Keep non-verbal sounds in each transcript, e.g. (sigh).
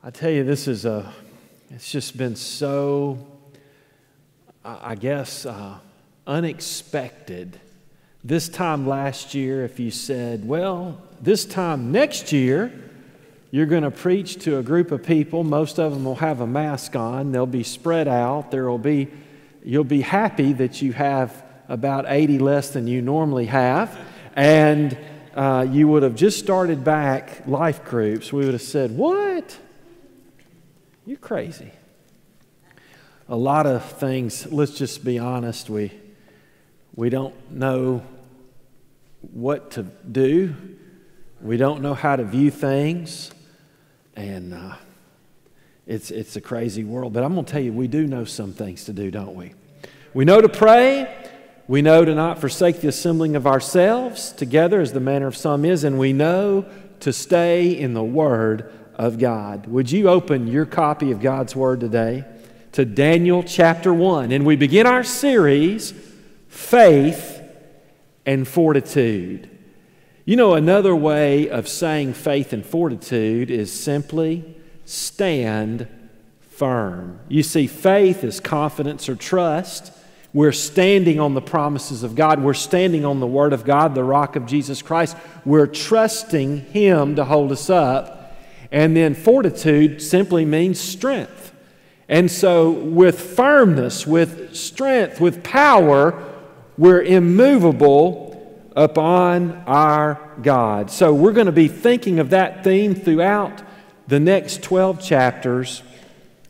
I tell you, this is a, it's just been so, I guess, uh, unexpected. This time last year, if you said, well, this time next year, you're going to preach to a group of people, most of them will have a mask on, they'll be spread out, there will be, you'll be happy that you have about 80 less than you normally have, and uh, you would have just started back life groups. We would have said, What? You're crazy. A lot of things, let's just be honest, we, we don't know what to do. We don't know how to view things. And uh, it's, it's a crazy world. But I'm going to tell you, we do know some things to do, don't we? We know to pray. We know to not forsake the assembling of ourselves together, as the manner of some is. And we know to stay in the Word of God. Would you open your copy of God's Word today to Daniel chapter 1? And we begin our series, Faith and Fortitude. You know, another way of saying faith and fortitude is simply stand firm. You see, faith is confidence or trust. We're standing on the promises of God. We're standing on the Word of God, the rock of Jesus Christ. We're trusting Him to hold us up. And then fortitude simply means strength. And so, with firmness, with strength, with power, we're immovable upon our God. So, we're going to be thinking of that theme throughout the next 12 chapters.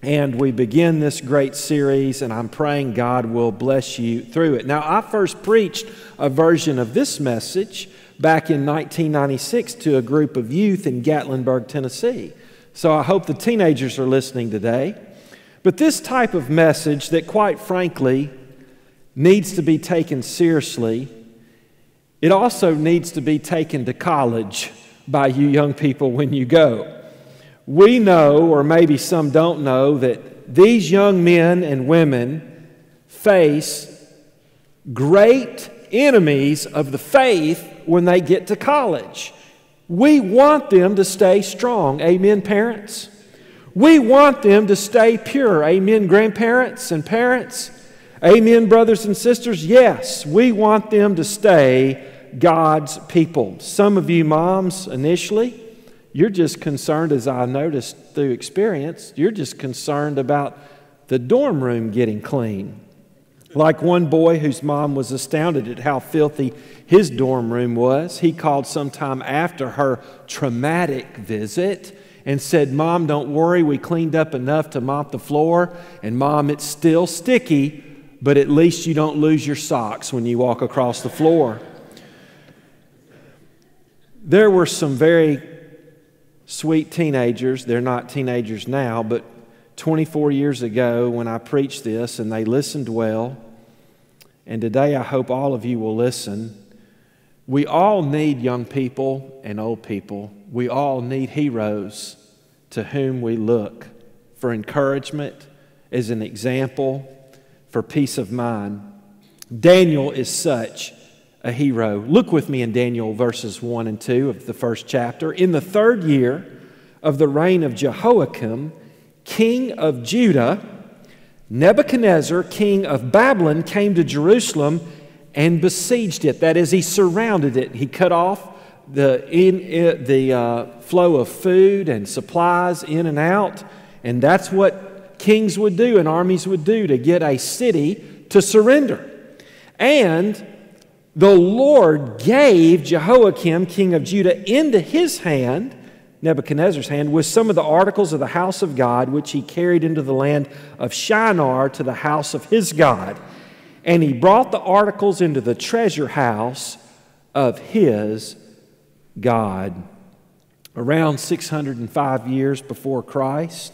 And we begin this great series, and I'm praying God will bless you through it. Now, I first preached a version of this message back in 1996 to a group of youth in Gatlinburg, Tennessee. So I hope the teenagers are listening today. But this type of message that, quite frankly, needs to be taken seriously, it also needs to be taken to college by you young people when you go. We know, or maybe some don't know, that these young men and women face great enemies of the faith when they get to college. We want them to stay strong. Amen, parents? We want them to stay pure. Amen, grandparents and parents? Amen, brothers and sisters? Yes, we want them to stay God's people. Some of you moms, initially, you're just concerned, as I noticed through experience, you're just concerned about the dorm room getting clean. Like one boy whose mom was astounded at how filthy his dorm room was. He called sometime after her traumatic visit and said, Mom, don't worry, we cleaned up enough to mop the floor. And Mom, it's still sticky, but at least you don't lose your socks when you walk across the floor. There were some very sweet teenagers. They're not teenagers now, but 24 years ago when I preached this, and they listened well. And today I hope all of you will listen. We all need young people and old people. We all need heroes to whom we look for encouragement, as an example, for peace of mind. Daniel is such a hero. Look with me in Daniel verses 1 and 2 of the first chapter. In the third year of the reign of Jehoiakim, king of Judah, Nebuchadnezzar, king of Babylon, came to Jerusalem and besieged it. That is, he surrounded it. He cut off the, in, the uh, flow of food and supplies in and out. And that's what kings would do and armies would do to get a city to surrender. And the Lord gave Jehoiakim, king of Judah, into his hand Nebuchadnezzar's hand with some of the articles of the house of God, which he carried into the land of Shinar to the house of his God. And he brought the articles into the treasure house of his God. Around 605 years before Christ,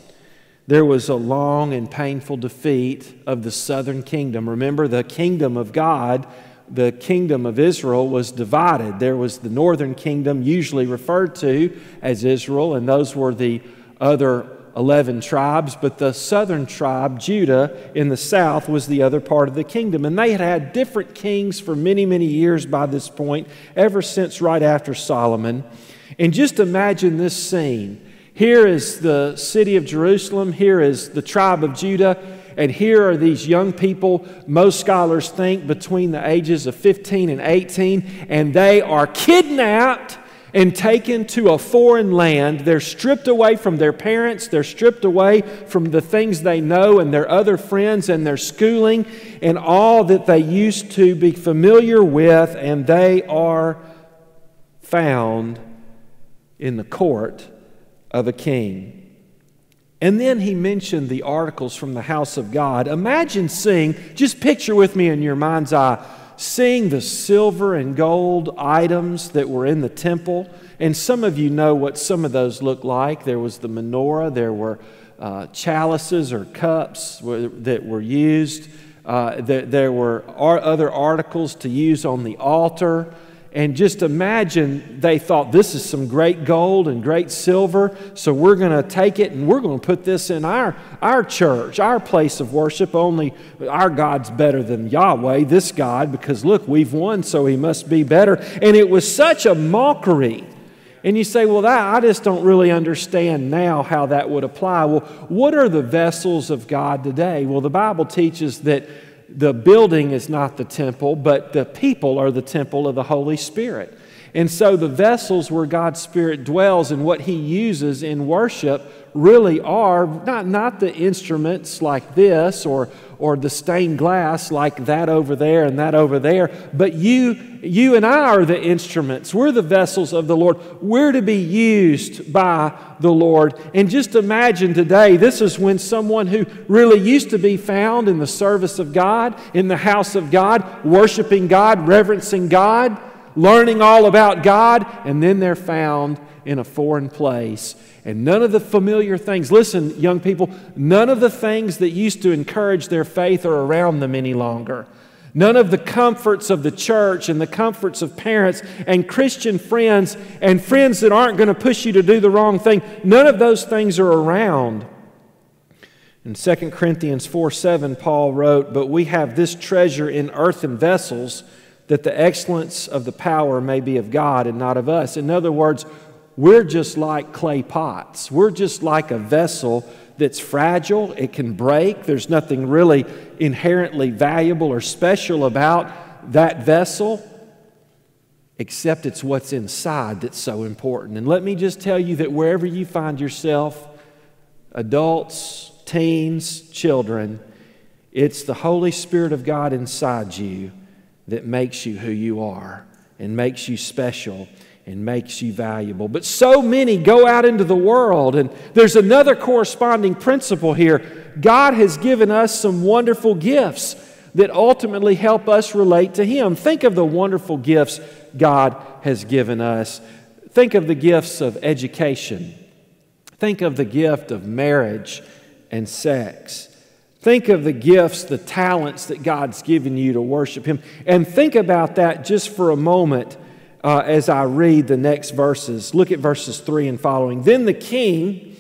there was a long and painful defeat of the southern kingdom. Remember, the kingdom of God the kingdom of Israel was divided. There was the northern kingdom, usually referred to as Israel, and those were the other 11 tribes, but the southern tribe, Judah, in the south, was the other part of the kingdom. And they had had different kings for many, many years by this point, ever since right after Solomon. And just imagine this scene Here is the city of Jerusalem, here is the tribe of Judah, and here are these young people, most scholars think between the ages of 15 and 18, and they are kidnapped and taken to a foreign land. They're stripped away from their parents, they're stripped away from the things they know and their other friends and their schooling and all that they used to be familiar with, and they are found in the court of a king. And then he mentioned the articles from the house of God. Imagine seeing, just picture with me in your mind's eye, seeing the silver and gold items that were in the temple. And some of you know what some of those look like. There was the menorah, there were uh, chalices or cups that were used, uh, there, there were other articles to use on the altar. And just imagine they thought this is some great gold and great silver, so we're going to take it and we're going to put this in our, our church, our place of worship. Only our God's better than Yahweh, this God, because look, we've won, so he must be better. And it was such a mockery. And you say, well, that, I just don't really understand now how that would apply. Well, what are the vessels of God today? Well, the Bible teaches that the building is not the temple, but the people are the temple of the Holy Spirit. And so the vessels where God's Spirit dwells and what He uses in worship really are not, not the instruments like this or, or the stained glass like that over there and that over there, but you, you and I are the instruments. We're the vessels of the Lord. We're to be used by the Lord. And just imagine today, this is when someone who really used to be found in the service of God, in the house of God, worshiping God, reverencing God, learning all about God, and then they're found in a foreign place. And none of the familiar things, listen, young people, none of the things that used to encourage their faith are around them any longer. None of the comforts of the church and the comforts of parents and Christian friends and friends that aren't going to push you to do the wrong thing, none of those things are around. In 2 Corinthians 4 7, Paul wrote, But we have this treasure in earthen vessels, that the excellence of the power may be of God and not of us. In other words, we're just like clay pots. We're just like a vessel that's fragile, it can break. There's nothing really inherently valuable or special about that vessel, except it's what's inside that's so important. And let me just tell you that wherever you find yourself, adults, teens, children, it's the Holy Spirit of God inside you that makes you who you are and makes you special and makes you valuable. But so many go out into the world, and there's another corresponding principle here. God has given us some wonderful gifts that ultimately help us relate to Him. Think of the wonderful gifts God has given us. Think of the gifts of education. Think of the gift of marriage and sex. Think of the gifts, the talents that God's given you to worship Him. And think about that just for a moment uh, as I read the next verses. Look at verses 3 and following. Then the king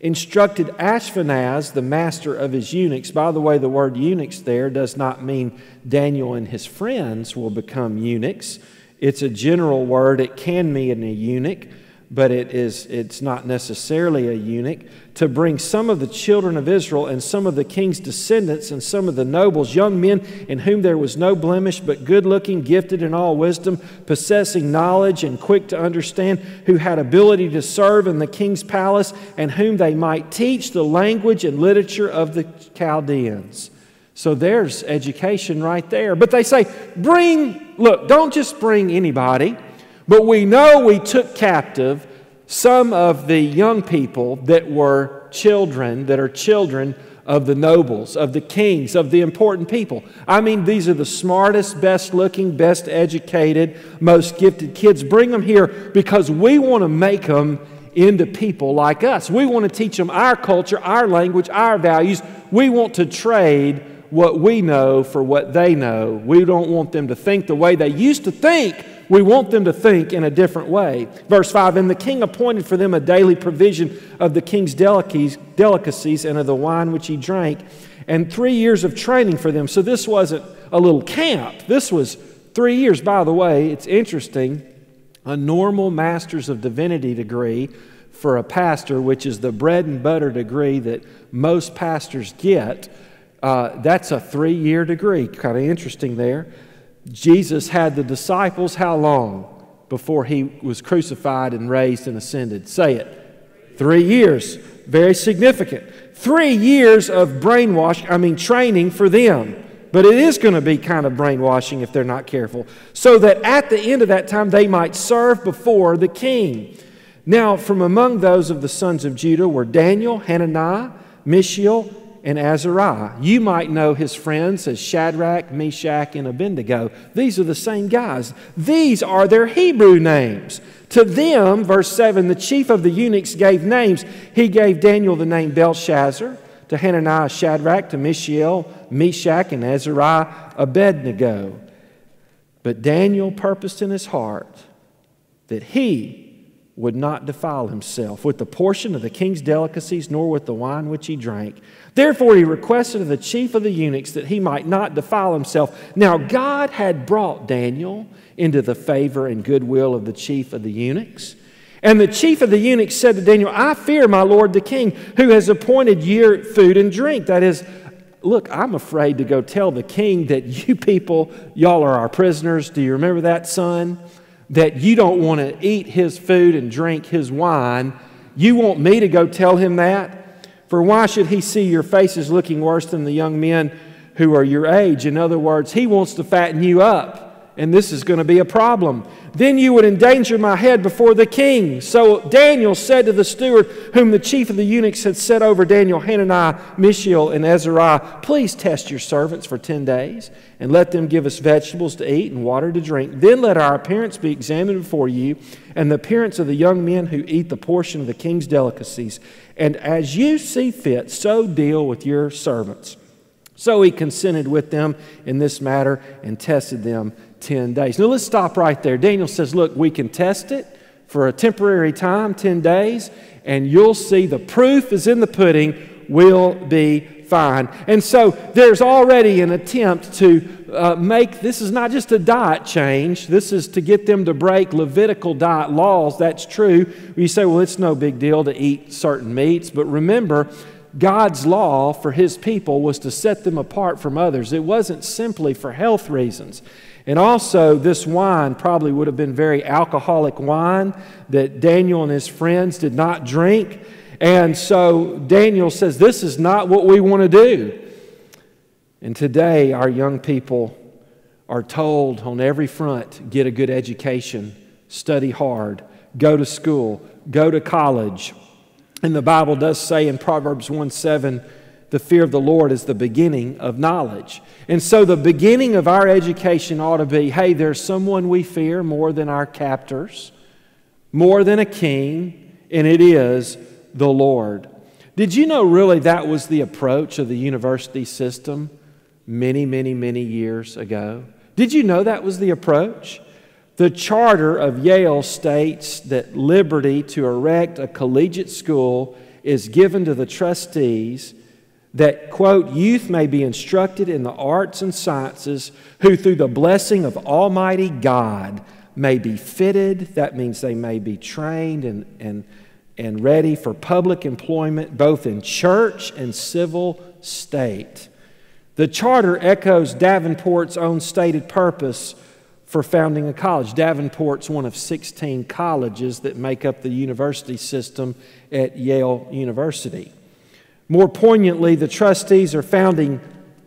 instructed Ashpenaz, the master of his eunuchs. By the way, the word eunuchs there does not mean Daniel and his friends will become eunuchs. It's a general word, it can mean a eunuch but it is, it's not necessarily a eunuch, to bring some of the children of Israel and some of the king's descendants and some of the nobles, young men in whom there was no blemish, but good looking, gifted in all wisdom, possessing knowledge and quick to understand, who had ability to serve in the king's palace, and whom they might teach the language and literature of the Chaldeans. So there's education right there. But they say, bring, look, don't just bring anybody. But we know we took captive some of the young people that were children, that are children of the nobles, of the kings, of the important people. I mean, these are the smartest, best looking, best educated, most gifted kids. Bring them here because we want to make them into people like us. We want to teach them our culture, our language, our values. We want to trade what we know for what they know. We don't want them to think the way they used to think we want them to think in a different way. Verse 5 And the king appointed for them a daily provision of the king's delicacies and of the wine which he drank, and three years of training for them. So this wasn't a little camp. This was three years. By the way, it's interesting. A normal Master's of Divinity degree for a pastor, which is the bread and butter degree that most pastors get, uh, that's a three year degree. Kind of interesting there. Jesus had the disciples how long before he was crucified and raised and ascended? Say it. Three years. Very significant. Three years of brainwash, I mean, training for them. But it is going to be kind of brainwashing if they're not careful. So that at the end of that time, they might serve before the king. Now, from among those of the sons of Judah were Daniel, Hananiah, Mishael, and Azariah. You might know his friends as Shadrach, Meshach, and Abednego. These are the same guys. These are their Hebrew names. To them, verse 7, the chief of the eunuchs gave names. He gave Daniel the name Belshazzar, to Hananiah, Shadrach, to Mishael, Meshach, and Azariah, Abednego. But Daniel purposed in his heart that he would not defile himself with the portion of the king's delicacies, nor with the wine which he drank. Therefore, he requested of the chief of the eunuchs that he might not defile himself. Now, God had brought Daniel into the favor and goodwill of the chief of the eunuchs. And the chief of the eunuchs said to Daniel, I fear my lord the king, who has appointed your food and drink. That is, look, I'm afraid to go tell the king that you people, y'all are our prisoners. Do you remember that, son? That you don't want to eat his food and drink his wine. You want me to go tell him that? For why should he see your faces looking worse than the young men who are your age? In other words, he wants to fatten you up and this is going to be a problem. Then you would endanger my head before the king. So Daniel said to the steward, whom the chief of the eunuchs had set over Daniel, Hananiah, Mishael, and Azariah, Please test your servants for ten days, and let them give us vegetables to eat and water to drink. Then let our appearance be examined before you, and the appearance of the young men who eat the portion of the king's delicacies. And as you see fit, so deal with your servants. So he consented with them in this matter and tested them 10 days. Now let's stop right there. Daniel says, Look, we can test it for a temporary time, 10 days, and you'll see the proof is in the pudding, We'll be fine. And so there's already an attempt to uh, make this is not just a diet change, this is to get them to break Levitical diet laws. That's true. You say, well, it's no big deal to eat certain meats, but remember, God's law for his people was to set them apart from others. It wasn't simply for health reasons. And also, this wine probably would have been very alcoholic wine that Daniel and his friends did not drink. And so Daniel says, This is not what we want to do. And today, our young people are told on every front get a good education, study hard, go to school, go to college. And the Bible does say in Proverbs 1 7, the fear of the Lord is the beginning of knowledge. And so the beginning of our education ought to be hey, there's someone we fear more than our captors, more than a king, and it is the Lord. Did you know really that was the approach of the university system many, many, many years ago? Did you know that was the approach? The charter of Yale states that liberty to erect a collegiate school is given to the trustees that, quote, youth may be instructed in the arts and sciences, who through the blessing of Almighty God may be fitted. That means they may be trained and, and, and ready for public employment, both in church and civil state. The charter echoes Davenport's own stated purpose for founding a college. Davenport's one of 16 colleges that make up the university system at Yale University. More poignantly, the trustees are founding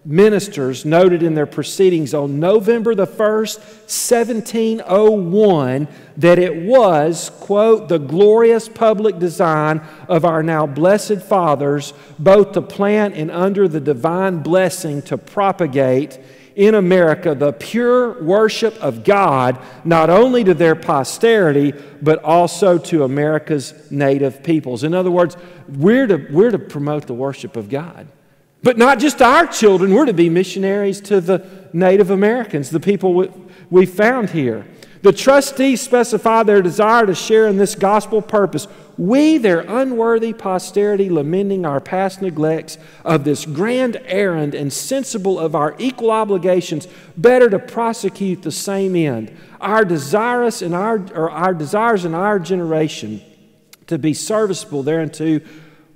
ministers noted in their proceedings on November the 1st, 1701, that it was, quote, the glorious public design of our now blessed fathers, both to plant and under the divine blessing to propagate in America the pure worship of God, not only to their posterity, but also to America's native peoples. In other words, we're to, we're to promote the worship of God. But not just our children, we're to be missionaries to the Native Americans, the people we, we found here. The trustees specify their desire to share in this gospel purpose. We, their unworthy posterity, lamenting our past neglects of this grand errand and sensible of our equal obligations, better to prosecute the same end. Our desirous and our, or our desires in our generation to be serviceable thereunto,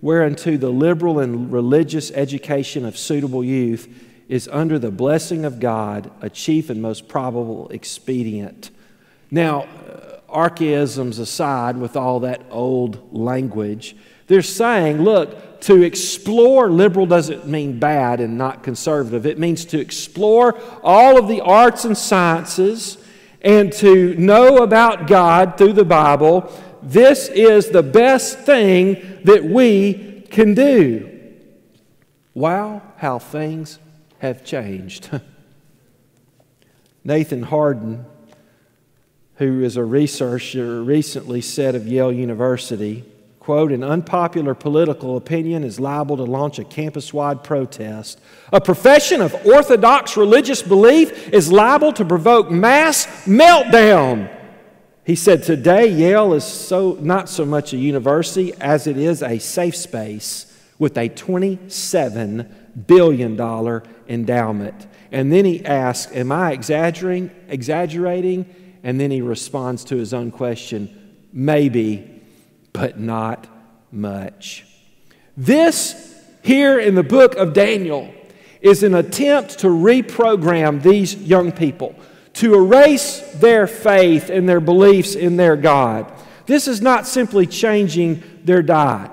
whereunto the liberal and religious education of suitable youth is under the blessing of God a chief and most probable expedient. Now, archaisms aside, with all that old language, they're saying, look, to explore liberal doesn't mean bad and not conservative. It means to explore all of the arts and sciences and to know about God through the Bible. This is the best thing that we can do. Wow, how things have changed. (laughs) Nathan Harden who is a researcher, recently said of Yale University, quote, an unpopular political opinion is liable to launch a campus-wide protest. A profession of orthodox religious belief is liable to provoke mass meltdown. He said, today Yale is so, not so much a university as it is a safe space with a $27 billion endowment. And then he asked, am I exaggerating? exaggerating? And then he responds to his own question maybe, but not much. This, here in the book of Daniel, is an attempt to reprogram these young people, to erase their faith and their beliefs in their God. This is not simply changing their diet.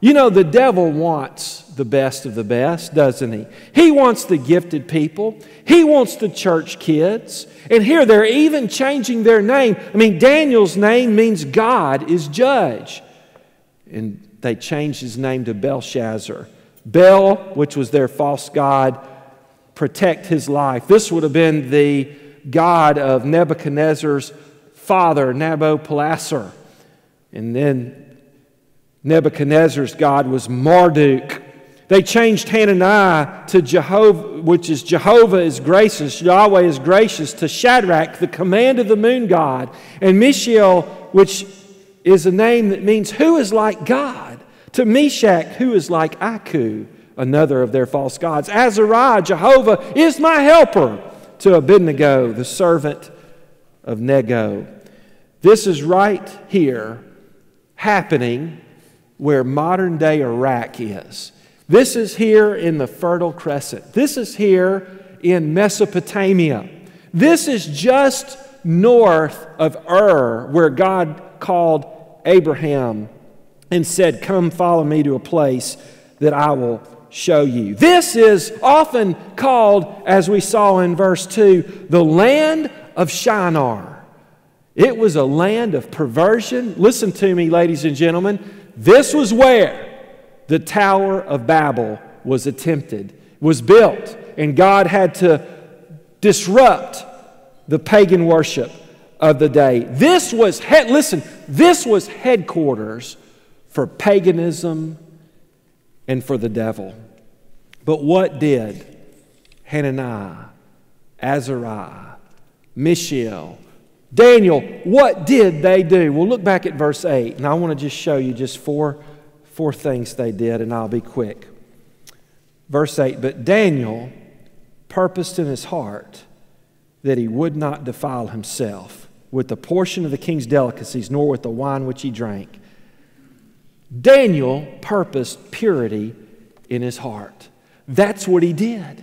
You know, the devil wants the best of the best, doesn't he? He wants the gifted people, he wants the church kids. And here they're even changing their name. I mean, Daniel's name means God is judge. And they changed his name to Belshazzar. Bel, which was their false god, protect his life. This would have been the god of Nebuchadnezzar's father, Nabopolassar. And then Nebuchadnezzar's God was Marduk. They changed Hananiah to Jehovah, which is Jehovah is gracious, Yahweh is gracious, to Shadrach, the command of the moon god, and Mishael, which is a name that means who is like God, to Meshach, who is like Aku, another of their false gods. Azariah, Jehovah is my helper, to Abednego, the servant of Nego. This is right here happening where modern day Iraq is. This is here in the Fertile Crescent. This is here in Mesopotamia. This is just north of Ur, where God called Abraham and said, Come follow me to a place that I will show you. This is often called, as we saw in verse 2, the land of Shinar. It was a land of perversion. Listen to me, ladies and gentlemen. This was where the Tower of Babel was attempted, was built, and God had to disrupt the pagan worship of the day. This was, head, listen, this was headquarters for paganism and for the devil. But what did Hananiah, Azariah, Mishael, Daniel, what did they do? We'll look back at verse 8, and I want to just show you just four, four things they did, and I'll be quick. Verse 8 But Daniel purposed in his heart that he would not defile himself with the portion of the king's delicacies, nor with the wine which he drank. Daniel purposed purity in his heart. That's what he did.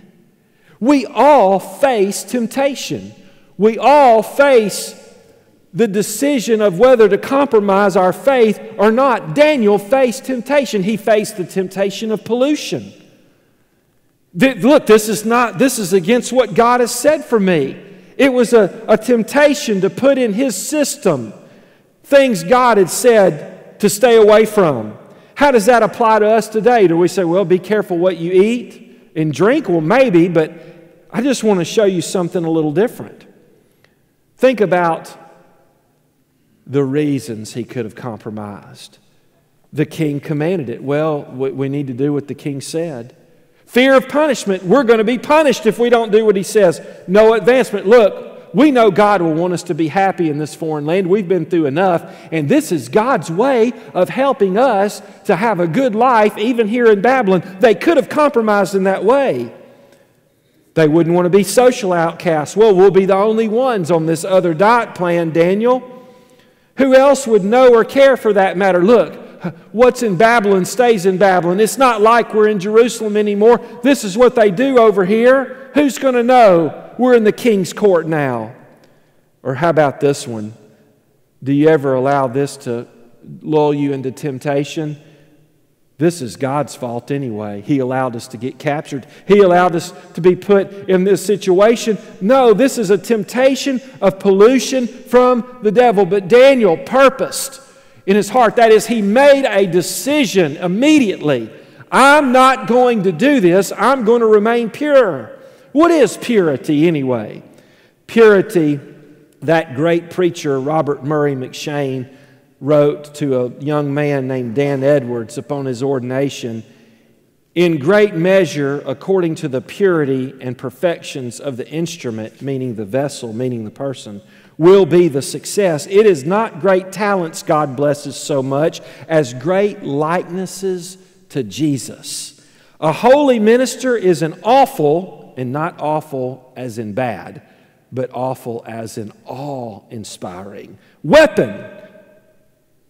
We all face temptation. We all face the decision of whether to compromise our faith or not. Daniel faced temptation. He faced the temptation of pollution. Look, this is not, this is against what God has said for me. It was a, a temptation to put in his system things God had said to stay away from. How does that apply to us today? Do we say, well, be careful what you eat and drink? Well, maybe, but I just want to show you something a little different. Think about the reasons he could have compromised. The king commanded it. Well, we need to do what the king said. Fear of punishment. We're going to be punished if we don't do what he says. No advancement. Look, we know God will want us to be happy in this foreign land. We've been through enough. And this is God's way of helping us to have a good life, even here in Babylon. They could have compromised in that way. They wouldn't want to be social outcasts. Well, we'll be the only ones on this other diet plan, Daniel. Who else would know or care for that matter? Look, what's in Babylon stays in Babylon. It's not like we're in Jerusalem anymore. This is what they do over here. Who's going to know we're in the king's court now? Or how about this one? Do you ever allow this to lull you into temptation? This is God's fault anyway. He allowed us to get captured. He allowed us to be put in this situation. No, this is a temptation of pollution from the devil. But Daniel purposed in his heart, that is, he made a decision immediately. I'm not going to do this. I'm going to remain pure. What is purity anyway? Purity, that great preacher, Robert Murray M'Cheyne, wrote to a young man named Dan Edwards upon his ordination in great measure according to the purity and perfections of the instrument, meaning the vessel, meaning the person, will be the success. It is not great talents God blesses so much as great likenesses to Jesus. A holy minister is an awful, and not awful as in bad, but awful as in awe inspiring weapon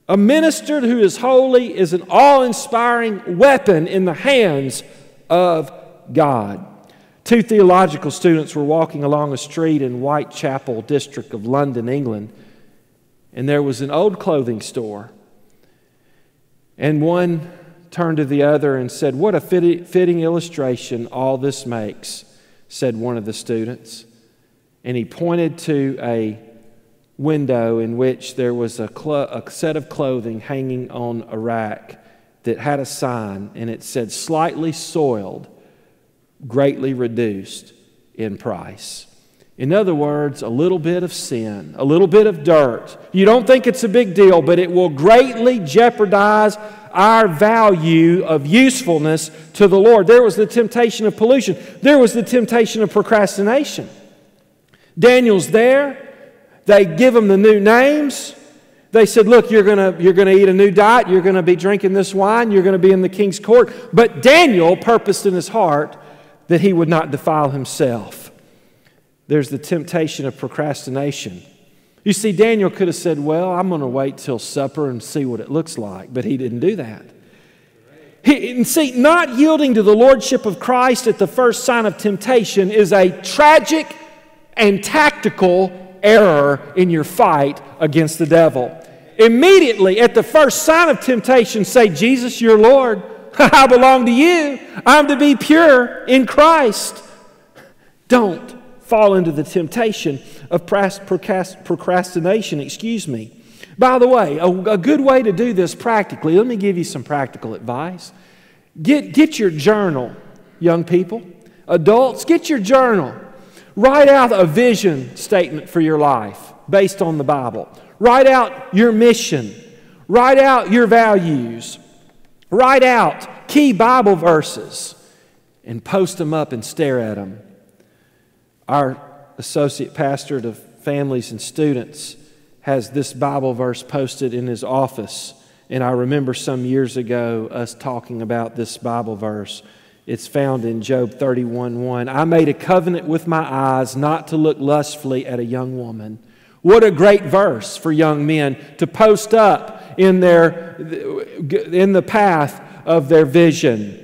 a minister who is holy is an awe inspiring weapon in the hands of God. Two theological students were walking along a street in Whitechapel district of London, England, and there was an old clothing store. And one turned to the other and said, What a fitting illustration all this makes, said one of the students. And he pointed to a window in which there was a, clo- a set of clothing hanging on a rack that had a sign and it said, slightly soiled, greatly reduced in price. In other words, a little bit of sin, a little bit of dirt. You don't think it's a big deal, but it will greatly jeopardize our value of usefulness to the Lord. There was the temptation of pollution, there was the temptation of procrastination. Daniel's there. They give them the new names. They said, Look, you're going you're going to eat a new diet. You're going to be drinking this wine. You're going to be in the king's court. But Daniel purposed in his heart that he would not defile himself. There's the temptation of procrastination. You see, Daniel could have said, Well, I'm going to wait till supper and see what it looks like. But he didn't do that. He, and see, not yielding to the lordship of Christ at the first sign of temptation is a tragic and tactical error in your fight against the devil. Immediately at the first sign of temptation, say, Jesus, you're Lord. (laughs) I belong to you. I'm to be pure in Christ. Don't fall into the temptation of procrastination, excuse me. By the way, a, a, good way to do this practically, let me give you some practical advice. Get, get your journal, young people. Adults, get your journal. Write out a vision statement for your life based on the Bible. Write out your mission. Write out your values. Write out key Bible verses and post them up and stare at them. Our associate pastor to families and students has this Bible verse posted in his office. And I remember some years ago us talking about this Bible verse. It's found in Job 31 1. I made a covenant with my eyes not to look lustfully at a young woman. What a great verse for young men to post up in, their, in the path of their vision.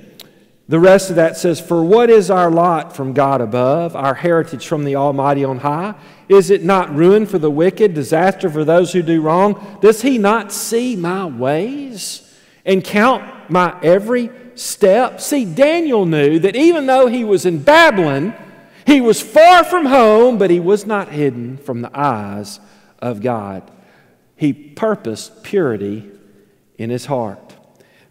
The rest of that says, For what is our lot from God above, our heritage from the Almighty on high? Is it not ruin for the wicked, disaster for those who do wrong? Does he not see my ways and count my every step. See, Daniel knew that even though he was in Babylon, he was far from home, but he was not hidden from the eyes of God. He purposed purity in his heart.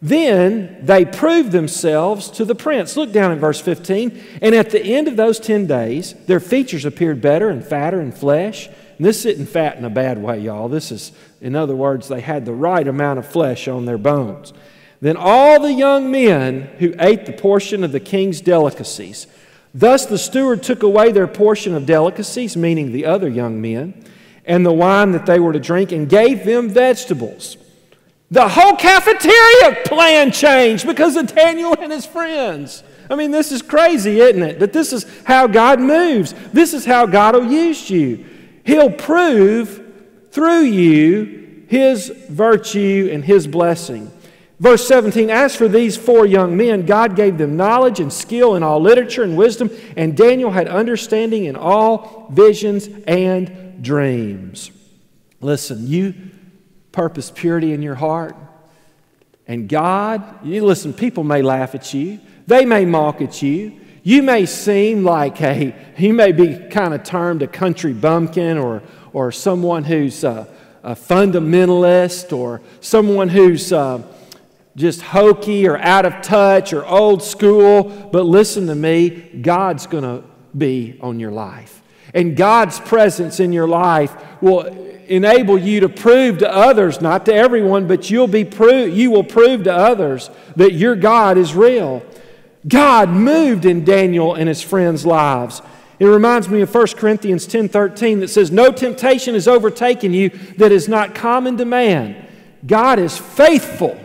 Then they proved themselves to the prince. Look down at verse 15. And at the end of those 10 days, their features appeared better and fatter in flesh. And this isn't fat in a bad way, y'all. This is, in other words, they had the right amount of flesh on their bones. Then all the young men who ate the portion of the king's delicacies. Thus the steward took away their portion of delicacies, meaning the other young men, and the wine that they were to drink, and gave them vegetables. The whole cafeteria plan changed because of Daniel and his friends. I mean, this is crazy, isn't it? But this is how God moves. This is how God will use you. He'll prove through you his virtue and his blessing. Verse 17 As for these four young men, God gave them knowledge and skill in all literature and wisdom, and Daniel had understanding in all visions and dreams. Listen, you purpose purity in your heart, and God, you listen, people may laugh at you, they may mock at you. You may seem like a, you may be kind of termed a country bumpkin or, or someone who's a, a fundamentalist or someone who's uh, just hokey or out of touch or old school. But listen to me, God's going to be on your life. And God's presence in your life will enable you to prove to others, not to everyone, but you'll be pro- you will prove to others that your God is real. God moved in Daniel and his friends' lives. It reminds me of 1 Corinthians 10:13 that says, "No temptation has overtaken you that is not common to man. God is faithful,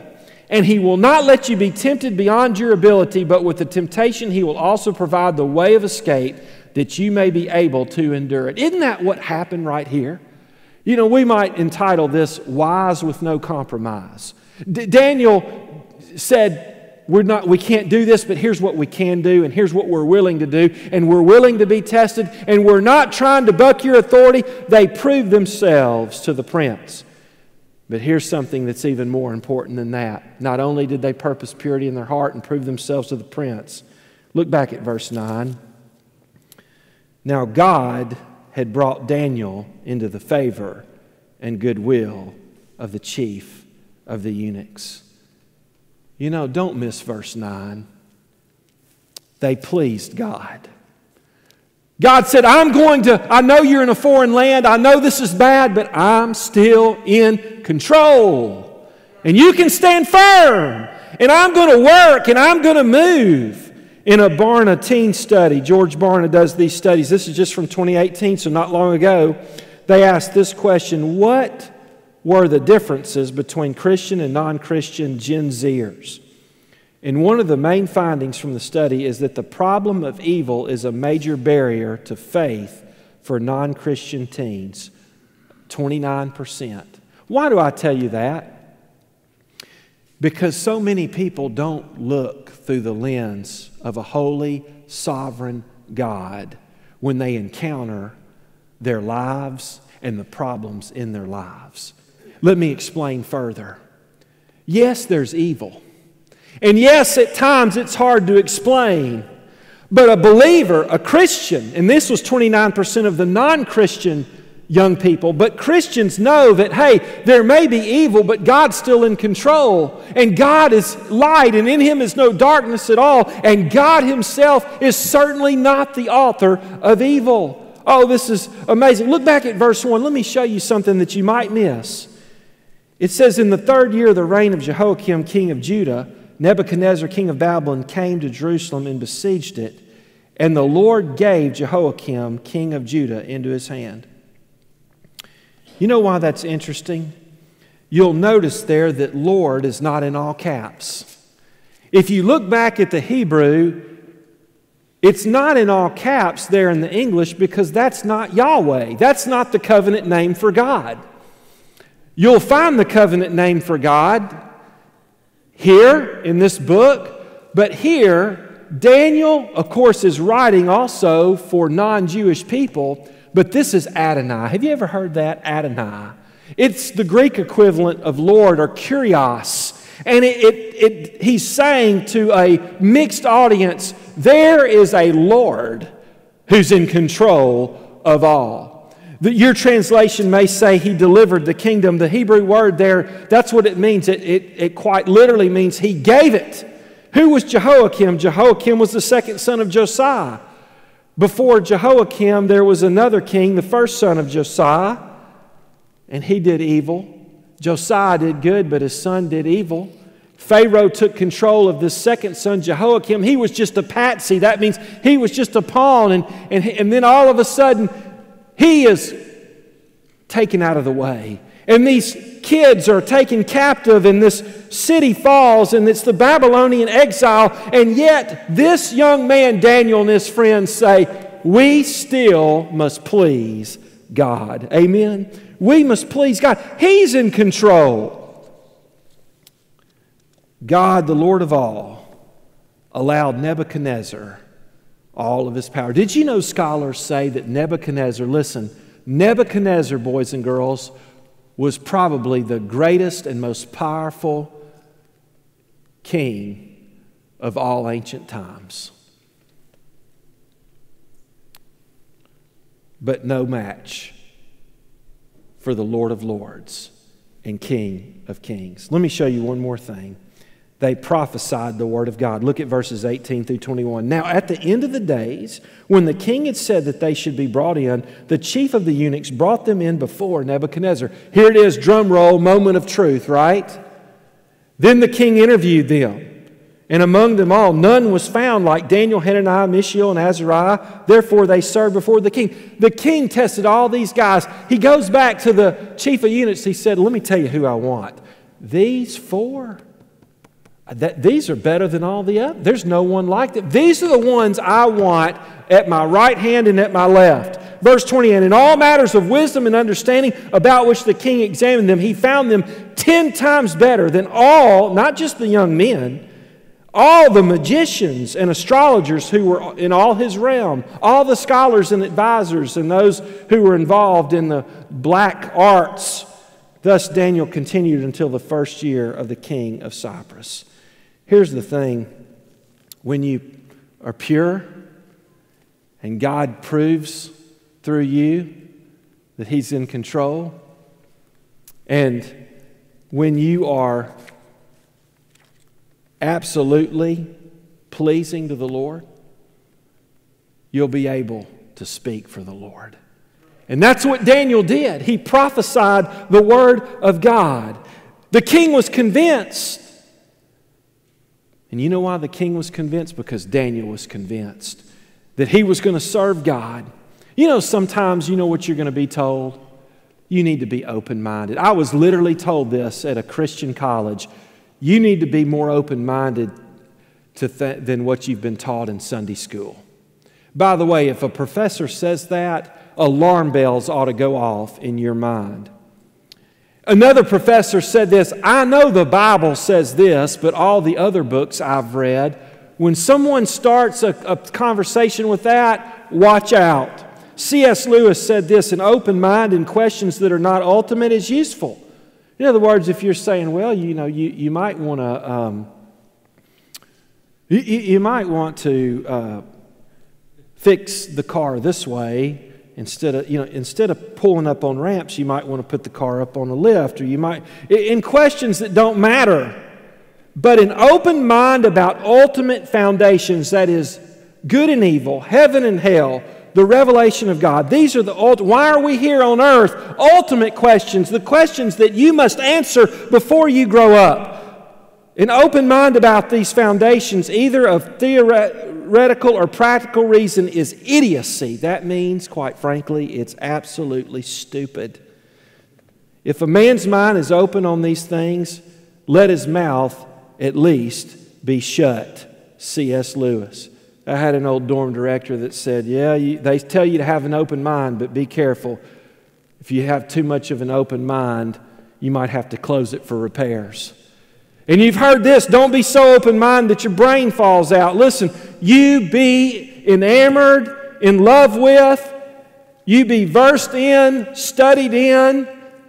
and he will not let you be tempted beyond your ability, but with the temptation he will also provide the way of escape that you may be able to endure it." Isn't that what happened right here? You know, we might entitle this Wise with No Compromise. D- Daniel said, we're not, we can't do this, but here's what we can do, and here's what we're willing to do, and we're willing to be tested, and we're not trying to buck your authority. They prove themselves to the prince. But here's something that's even more important than that. Not only did they purpose purity in their heart and prove themselves to the prince, look back at verse 9. Now, God had brought Daniel into the favor and goodwill of the chief of the eunuchs. You know, don't miss verse 9. They pleased God. God said, I'm going to, I know you're in a foreign land. I know this is bad, but I'm still in control. And you can stand firm. And I'm going to work and I'm going to move. In a Barna teen study, George Barna does these studies. This is just from 2018, so not long ago. They asked this question What were the differences between Christian and non Christian Gen Zers. And one of the main findings from the study is that the problem of evil is a major barrier to faith for non Christian teens 29%. Why do I tell you that? Because so many people don't look through the lens of a holy, sovereign God when they encounter their lives and the problems in their lives. Let me explain further. Yes, there's evil. And yes, at times it's hard to explain. But a believer, a Christian, and this was 29% of the non Christian young people, but Christians know that, hey, there may be evil, but God's still in control. And God is light, and in Him is no darkness at all. And God Himself is certainly not the author of evil. Oh, this is amazing. Look back at verse 1. Let me show you something that you might miss. It says, In the third year of the reign of Jehoiakim, king of Judah, Nebuchadnezzar, king of Babylon, came to Jerusalem and besieged it. And the Lord gave Jehoiakim, king of Judah, into his hand. You know why that's interesting? You'll notice there that Lord is not in all caps. If you look back at the Hebrew, it's not in all caps there in the English because that's not Yahweh. That's not the covenant name for God. You'll find the covenant name for God here in this book, but here, Daniel, of course, is writing also for non Jewish people, but this is Adonai. Have you ever heard that? Adonai. It's the Greek equivalent of Lord or Kyrios. And it, it, it, he's saying to a mixed audience, there is a Lord who's in control of all. Your translation may say he delivered the kingdom. The Hebrew word there, that's what it means. It, it, it quite literally means he gave it. Who was Jehoiakim? Jehoiakim was the second son of Josiah. Before Jehoiakim, there was another king, the first son of Josiah, and he did evil. Josiah did good, but his son did evil. Pharaoh took control of this second son, Jehoiakim. He was just a patsy. That means he was just a pawn. And, and, and then all of a sudden, he is taken out of the way. And these kids are taken captive, and this city falls, and it's the Babylonian exile. And yet, this young man, Daniel, and his friends say, We still must please God. Amen? We must please God. He's in control. God, the Lord of all, allowed Nebuchadnezzar all of his power. Did you know scholars say that Nebuchadnezzar, listen, Nebuchadnezzar, boys and girls, was probably the greatest and most powerful king of all ancient times. But no match for the Lord of Lords and King of Kings. Let me show you one more thing they prophesied the word of God. Look at verses 18 through 21. Now, at the end of the days, when the king had said that they should be brought in, the chief of the eunuchs brought them in before Nebuchadnezzar. Here it is, drum roll, moment of truth, right? Then the king interviewed them. And among them all, none was found like Daniel, Hananiah, Mishael, and Azariah. Therefore, they served before the king. The king tested all these guys. He goes back to the chief of eunuchs. He said, Let me tell you who I want. These four that these are better than all the others. There's no one like them. These are the ones I want at my right hand and at my left. Verse 20, and in all matters of wisdom and understanding about which the king examined them, he found them ten times better than all, not just the young men, all the magicians and astrologers who were in all his realm, all the scholars and advisors and those who were involved in the black arts. Thus Daniel continued until the first year of the king of Cyrus. Here's the thing when you are pure and God proves through you that He's in control, and when you are absolutely pleasing to the Lord, you'll be able to speak for the Lord. And that's what Daniel did. He prophesied the word of God. The king was convinced and you know why the king was convinced? Because Daniel was convinced that he was going to serve God. You know, sometimes you know what you're going to be told? You need to be open minded. I was literally told this at a Christian college. You need to be more open minded th- than what you've been taught in Sunday school. By the way, if a professor says that, alarm bells ought to go off in your mind. Another professor said this I know the Bible says this, but all the other books I've read, when someone starts a, a conversation with that, watch out. C.S. Lewis said this an open mind in questions that are not ultimate is useful. In other words, if you're saying, well, you know, you, you might want to, um, you, you, might want to uh, fix the car this way instead of you know instead of pulling up on ramps you might want to put the car up on a lift or you might in questions that don't matter. But an open mind about ultimate foundations that is good and evil heaven and hell the revelation of god these are the why are we here on earth? Ultimate questions the questions that you must answer before you grow up an open mind about these foundations, either of theoretical or practical reason, is idiocy. That means, quite frankly, it's absolutely stupid. If a man's mind is open on these things, let his mouth at least be shut. C.S. Lewis. I had an old dorm director that said, Yeah, you, they tell you to have an open mind, but be careful. If you have too much of an open mind, you might have to close it for repairs. And you've heard this don't be so open minded that your brain falls out. Listen, you be enamored, in love with, you be versed in, studied in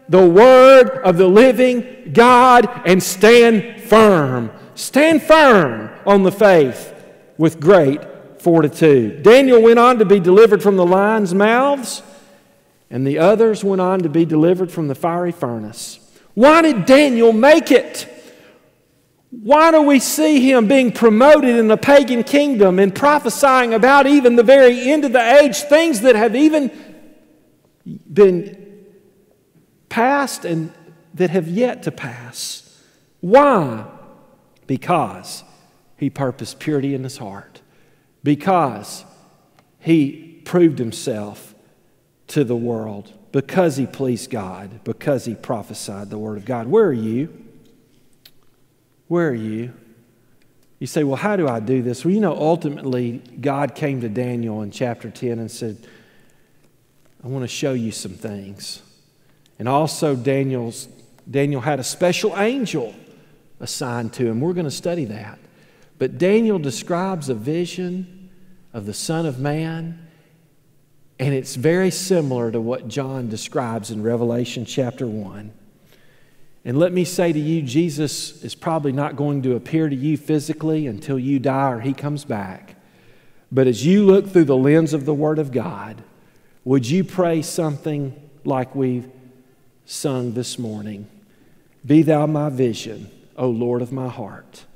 the Word of the living God, and stand firm. Stand firm on the faith with great fortitude. Daniel went on to be delivered from the lions' mouths, and the others went on to be delivered from the fiery furnace. Why did Daniel make it? Why do we see him being promoted in the pagan kingdom and prophesying about even the very end of the age, things that have even been past and that have yet to pass? Why? Because he purposed purity in his heart, because he proved himself to the world, because he pleased God, because he prophesied the word of God. Where are you? Where are you? You say, Well, how do I do this? Well, you know, ultimately, God came to Daniel in chapter 10 and said, I want to show you some things. And also, Daniel's, Daniel had a special angel assigned to him. We're going to study that. But Daniel describes a vision of the Son of Man, and it's very similar to what John describes in Revelation chapter 1. And let me say to you, Jesus is probably not going to appear to you physically until you die or he comes back. But as you look through the lens of the Word of God, would you pray something like we've sung this morning? Be thou my vision, O Lord of my heart.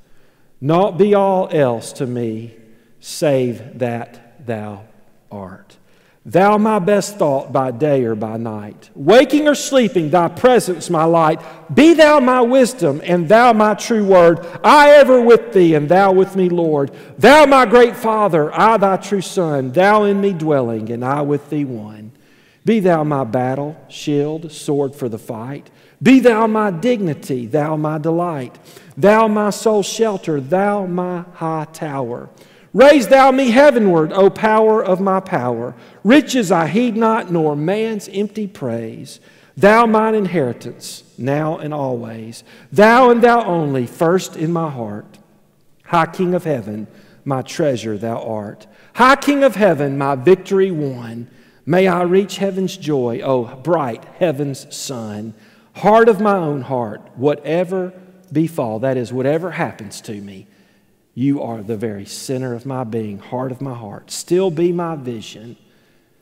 Not be all else to me save that thou art. Thou my best thought by day or by night. Waking or sleeping, thy presence my light. Be thou my wisdom, and thou my true word. I ever with thee, and thou with me, Lord. Thou my great Father, I thy true Son. Thou in me dwelling, and I with thee one. Be thou my battle, shield, sword for the fight. Be thou my dignity, thou my delight. Thou my soul shelter, thou my high tower. Raise thou me heavenward, O power of my power. Riches I heed not, nor man's empty praise. Thou mine inheritance, now and always. Thou and thou only, first in my heart. High King of heaven, my treasure thou art. High King of heaven, my victory won. May I reach heaven's joy, O bright heaven's sun. Heart of my own heart, whatever befall, that is, whatever happens to me, you are the very center of my being, heart of my heart. Still be my vision.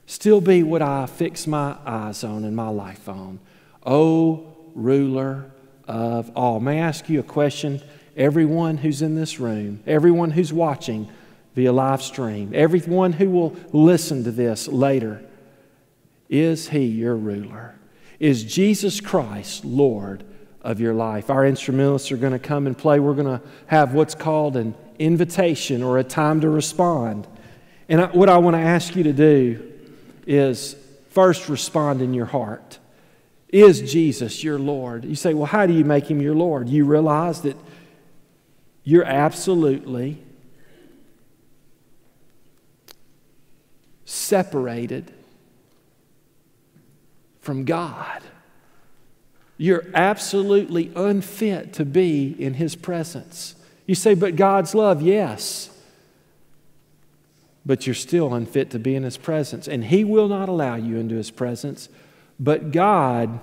Still be what I fix my eyes on and my life on. O ruler of all. May I ask you a question? Everyone who's in this room, everyone who's watching via live stream, everyone who will listen to this later, is He your ruler? Is Jesus Christ Lord of your life. Our instrumentalists are going to come and play. We're going to have what's called an invitation or a time to respond. And I, what I want to ask you to do is first respond in your heart. Is Jesus your Lord? You say, well, how do you make him your Lord? You realize that you're absolutely separated from God. You're absolutely unfit to be in His presence. You say, but God's love, yes. But you're still unfit to be in His presence. And He will not allow you into His presence. But God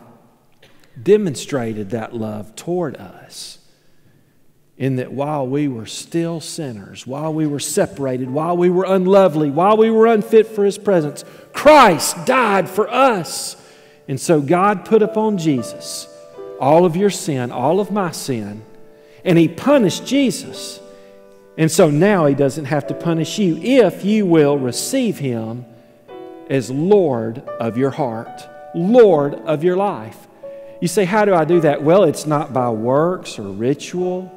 demonstrated that love toward us in that while we were still sinners, while we were separated, while we were unlovely, while we were unfit for His presence, Christ died for us. And so God put upon Jesus all of your sin, all of my sin, and He punished Jesus. And so now He doesn't have to punish you if you will receive Him as Lord of your heart, Lord of your life. You say, How do I do that? Well, it's not by works or ritual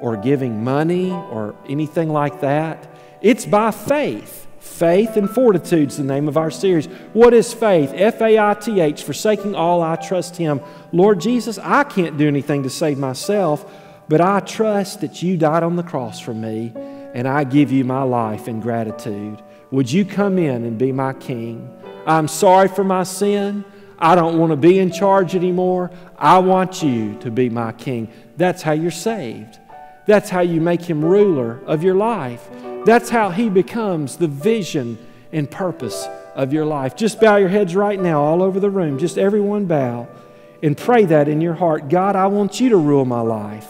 or giving money or anything like that, it's by faith. Faith and fortitude is the name of our series. What is faith? F A I T H, forsaking all, I trust Him. Lord Jesus, I can't do anything to save myself, but I trust that you died on the cross for me, and I give you my life in gratitude. Would you come in and be my king? I'm sorry for my sin. I don't want to be in charge anymore. I want you to be my king. That's how you're saved. That's how you make him ruler of your life. That's how He becomes the vision and purpose of your life. Just bow your heads right now, all over the room. Just everyone bow and pray that in your heart God, I want you to rule my life.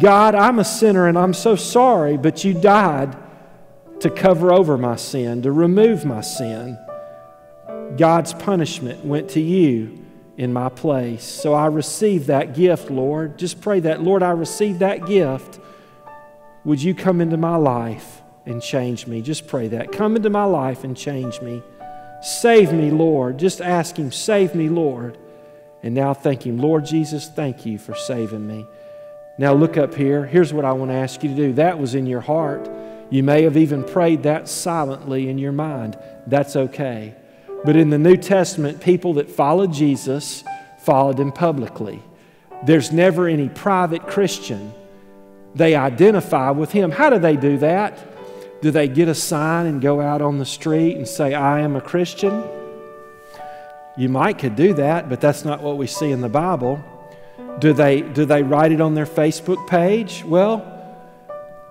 God, I'm a sinner and I'm so sorry, but you died to cover over my sin, to remove my sin. God's punishment went to you in my place. So I receive that gift, Lord. Just pray that, Lord, I receive that gift. Would you come into my life? and change me. Just pray that. Come into my life and change me. Save me, Lord. Just ask Him, Save me, Lord. And now thank Him, Lord Jesus, thank you for saving me. Now look up here. Here's what I want to ask you to do. That was in your heart. You may have even prayed that silently in your mind. That's okay. But in the New Testament, people that followed Jesus followed Him publicly. There's never any private Christian. They identify with Him. How do they do that? Do they get a sign and go out on the street and say, I am a Christian? You might could do that, but that's not what we see in the Bible. Do they, do they write it on their Facebook page? Well,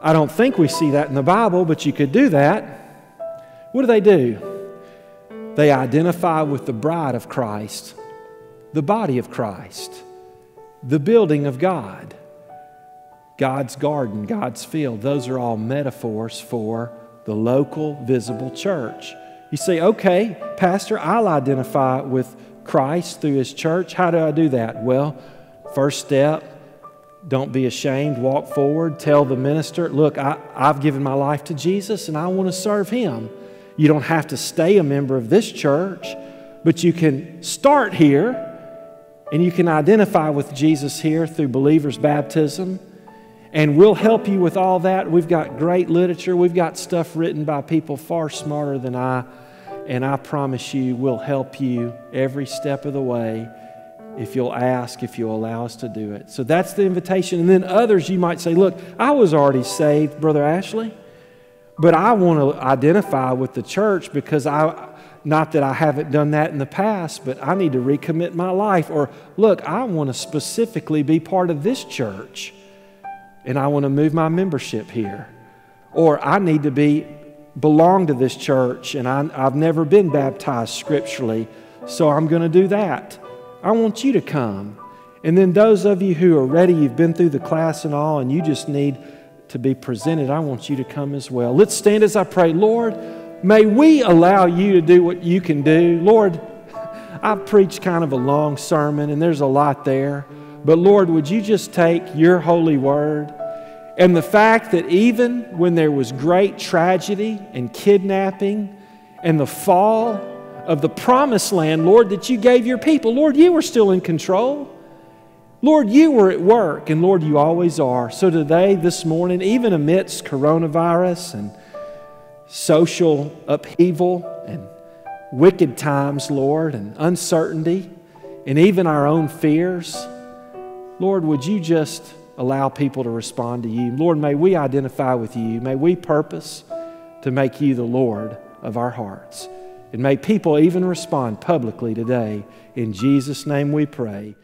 I don't think we see that in the Bible, but you could do that. What do they do? They identify with the bride of Christ, the body of Christ, the building of God, God's garden, God's field. Those are all metaphors for the local visible church. You say, okay, Pastor, I'll identify with Christ through his church. How do I do that? Well, first step, don't be ashamed. Walk forward. Tell the minister, look, I, have given my life to Jesus and I want to serve him. You don't have to stay a member of this church, but you can start here and you can identify with Jesus here through believers' baptism and we'll help you with all that. We've got great literature. We've got stuff written by people far smarter than I. And I promise you, we'll help you every step of the way if you'll ask, if you'll allow us to do it. So that's the invitation. And then others, you might say, Look, I was already saved, Brother Ashley, but I want to identify with the church because I. Not that I haven't done that in the past, but I need to recommit my life. Or, look, I want to specifically be part of this church and I want to move my membership here. Or I need to be belong to this church and I, I've never been baptized scripturally, so I'm going to do that. I want you to come. And then those of you who are ready, you've been through the class and all, and you just need to be presented, I want you to come as well. Let's stand as I pray. Lord, may we allow you to do what you can do. Lord, (laughs) I preached kind of a long sermon, and there's a lot there. But Lord, would you just take your holy word and the fact that even when there was great tragedy and kidnapping and the fall of the promised land, Lord, that you gave your people, Lord, you were still in control. Lord, you were at work, and Lord, you always are. So today, this morning, even amidst coronavirus and social upheaval and wicked times, Lord, and uncertainty, and even our own fears, Lord, would you just allow people to respond to you? Lord, may we identify with you. May we purpose to make you the Lord of our hearts. And may people even respond publicly today. In Jesus' name we pray.